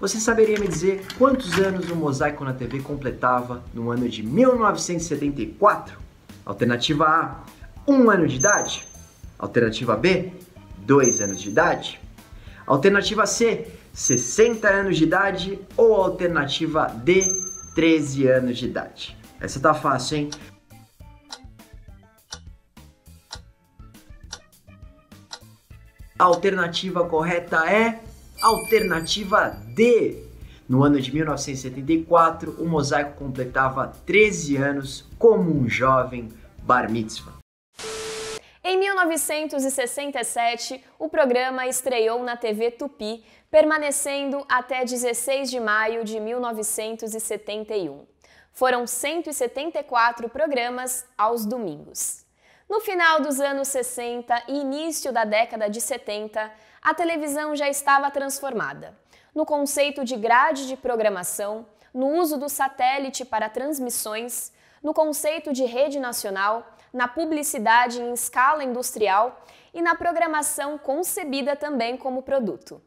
Você saberia me dizer quantos anos o Mosaico na TV completava no ano de 1974? Alternativa A, 1 um ano de idade. Alternativa B, 2 anos de idade. Alternativa C, 60 anos de idade. Ou alternativa D, 13 anos de idade. Essa tá fácil, hein? A alternativa correta é alternativa D. No ano de 1974, o mosaico completava 13 anos como um jovem bar mitzvah. Em 1967, o programa estreou na TV Tupi, permanecendo até 16 de maio de 1971. Foram 174 programas aos domingos. No final dos anos 60 e início da década de 70, a televisão já estava transformada. No conceito de grade de programação, no uso do satélite para transmissões, no conceito de rede nacional, na publicidade em escala industrial e na programação concebida também como produto.